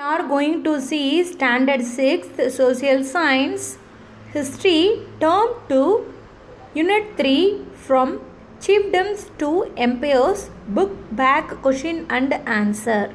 We are going to see Standard 6th Social Science History Term 2 Unit 3 from Chiefdoms to Empires Book Back Question and Answer.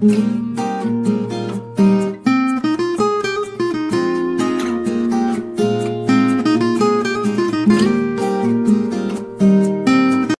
Mm-hmm.